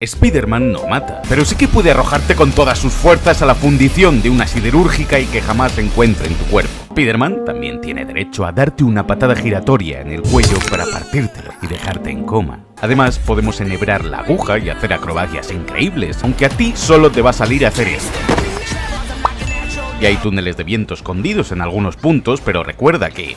Spider-Man no mata, pero sí que puede arrojarte con todas sus fuerzas a la fundición de una siderúrgica y que jamás se encuentre en tu cuerpo. Spider-Man también tiene derecho a darte una patada giratoria en el cuello para partírtelo y dejarte en coma. Además, podemos enhebrar la aguja y hacer acrobacias increíbles, aunque a ti solo te va a salir a hacer esto. Y hay túneles de viento escondidos en algunos puntos, pero recuerda que